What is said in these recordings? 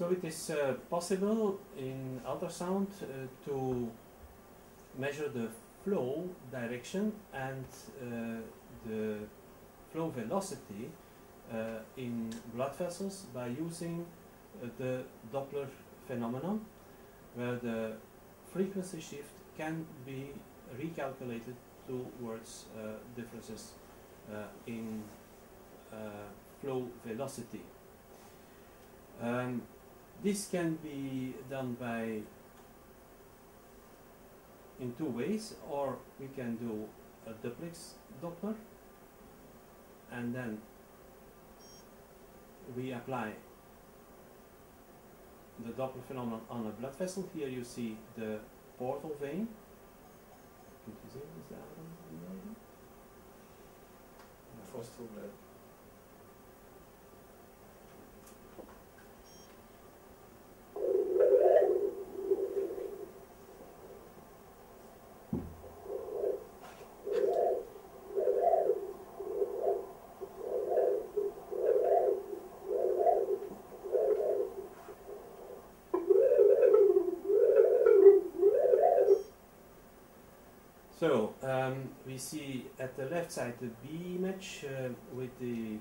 it is uh, possible in ultrasound uh, to measure the flow direction and uh, the flow velocity uh, in blood vessels by using uh, the Doppler phenomenon, where the frequency shift can be recalculated towards uh, differences in flow velocity. Um, this can be done by in two ways, or we can do a duplex Doppler, and then we apply the Doppler phenomenon on a blood vessel. Here you see the portal vein. So um, we see at the left side the B image uh, with the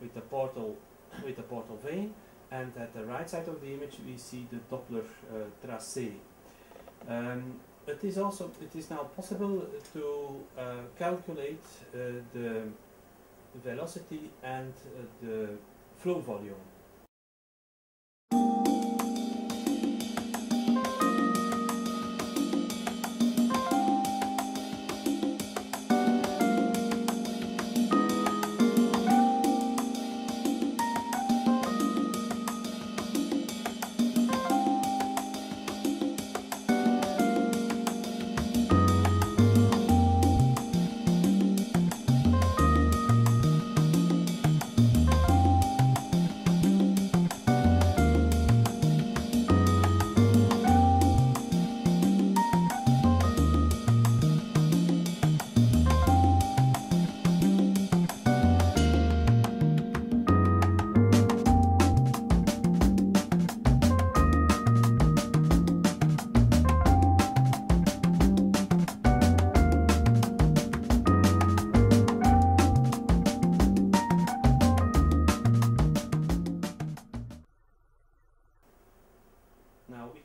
with the portal with the portal vein, and at the right side of the image we see the Doppler uh, tracé. Um, it is also it is now possible to uh, calculate uh, the velocity and uh, the flow volume.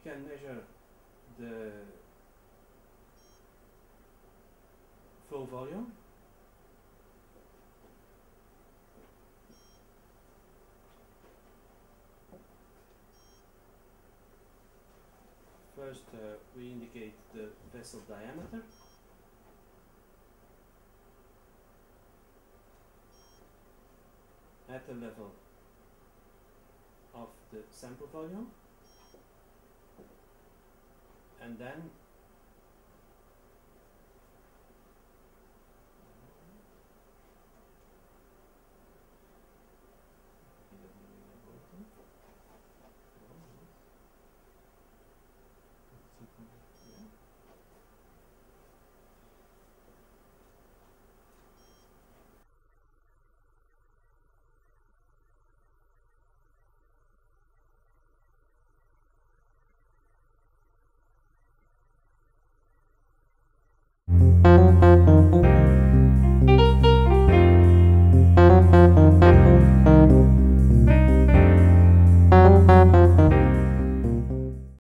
Can measure the flow volume. First uh, we indicate the vessel diameter. At the level of the sample volume and then